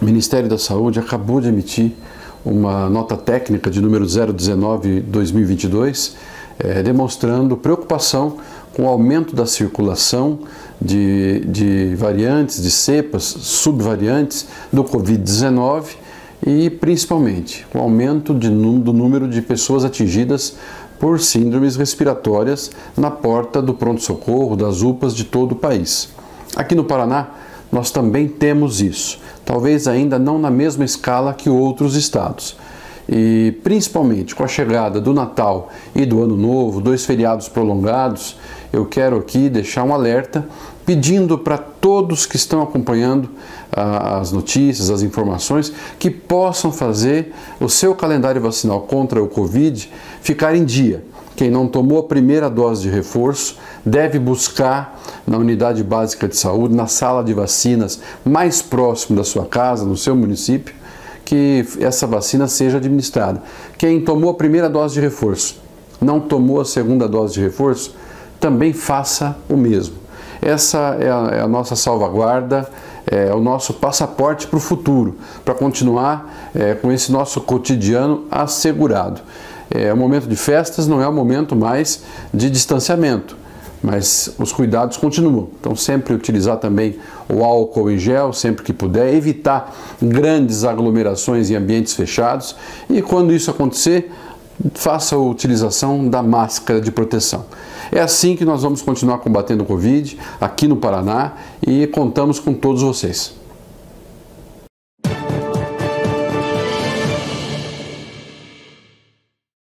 o Ministério da Saúde acabou de emitir uma nota técnica de número 019-2022, é, demonstrando preocupação com o aumento da circulação de, de variantes, de cepas, subvariantes do Covid-19 e principalmente o aumento de, do número de pessoas atingidas por síndromes respiratórias na porta do pronto-socorro, das UPAs de todo o país. Aqui no Paraná, nós também temos isso, talvez ainda não na mesma escala que outros estados. E principalmente com a chegada do Natal e do Ano Novo, dois feriados prolongados, eu quero aqui deixar um alerta pedindo para todos que estão acompanhando ah, as notícias, as informações, que possam fazer o seu calendário vacinal contra o Covid ficar em dia. Quem não tomou a primeira dose de reforço deve buscar na unidade básica de saúde, na sala de vacinas mais próximo da sua casa, no seu município, que essa vacina seja administrada. Quem tomou a primeira dose de reforço, não tomou a segunda dose de reforço, também faça o mesmo. Essa é a, é a nossa salvaguarda, é o nosso passaporte para o futuro, para continuar é, com esse nosso cotidiano assegurado. É, o momento de festas não é o momento mais de distanciamento, mas os cuidados continuam. Então, sempre utilizar também o álcool em gel, sempre que puder, evitar grandes aglomerações em ambientes fechados e, quando isso acontecer, faça a utilização da máscara de proteção. É assim que nós vamos continuar combatendo o Covid aqui no Paraná e contamos com todos vocês.